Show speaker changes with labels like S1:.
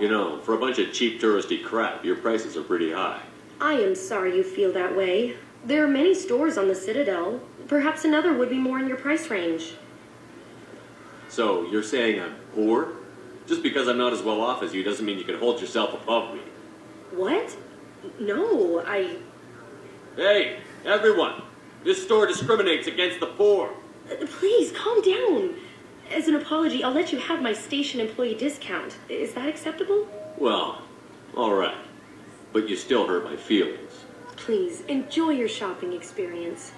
S1: You know, for a bunch of cheap touristy crap, your prices are pretty high.
S2: I am sorry you feel that way. There are many stores on the Citadel. Perhaps another would be more in your price range.
S1: So, you're saying I'm poor? Just because I'm not as well off as you doesn't mean you can hold yourself above me.
S2: What? No, I.
S1: Hey, everyone! This store discriminates against the poor.
S2: Uh, Please calm down. Apology, I'll let you have my station employee discount. Is that acceptable?
S1: Well, alright. But you still hurt my feelings.
S2: Please enjoy your shopping experience.